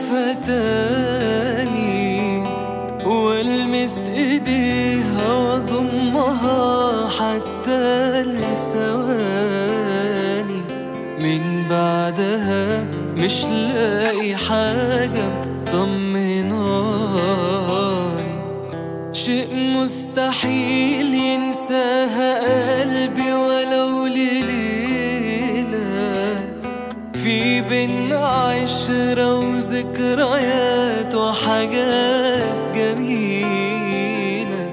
اشوفها تاني والمس إيديها واضمها حتى لثواني. من بعدها مش لاقي حاجة طمناني شيء مستحيل ينساها عشرة وذكريات وحاجات جميلة.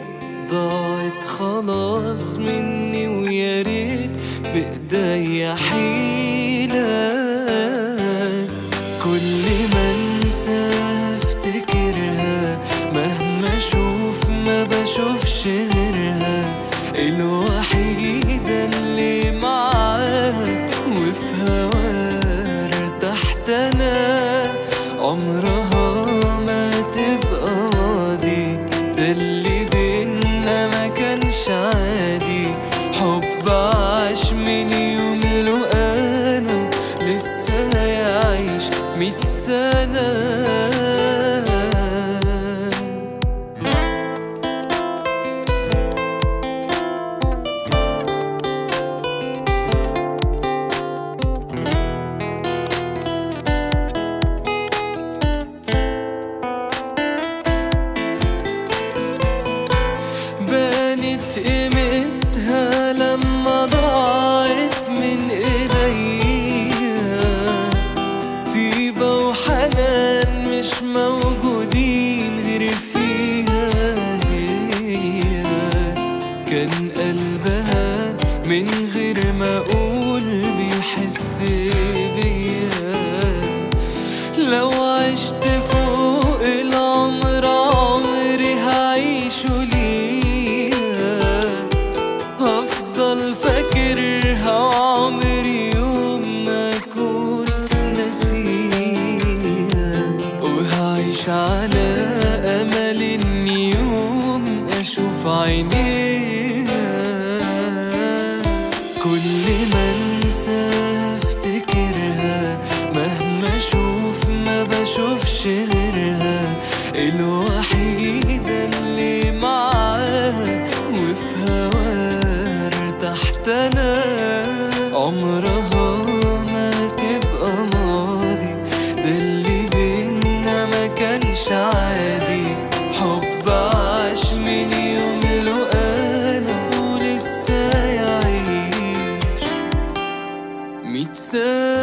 ضاعت خلاص مني ويا ريت بإيديا حيلة. عمرها ما تبقى ماضي ده اللي بينا ما كانش عادي. حب عاش من يوم له أنا لسه يعيش ميت سنة. مش موجودين غير فيها هي كان قلبها من غير ما أقول بيحس وهعيش على أمل اني يوم أشوف عينيها كل ما أنسى أفتكرها مهما أشوف ما بشوفش غيرها. الوحيدة sun.